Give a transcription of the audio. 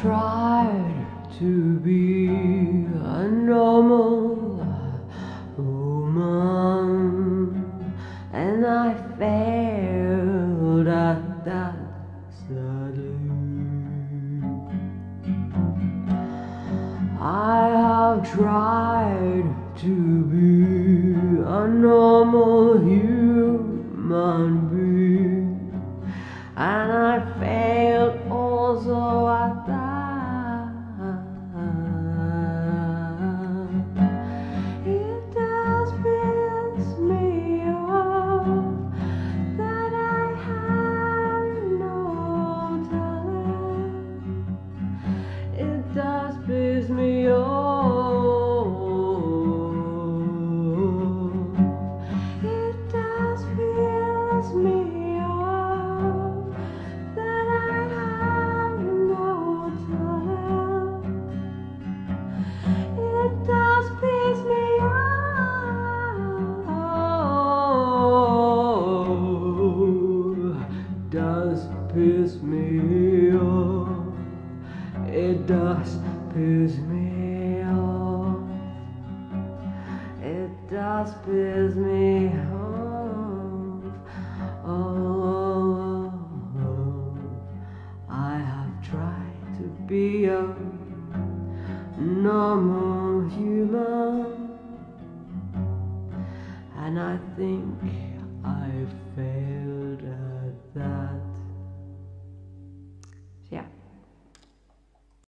tried to be a normal woman and I failed at that sadly. I have tried to be a normal human being and I failed piss me off. It does piss me off. It does piss me off. Oh, I have tried to be a normal human, and I think I failed.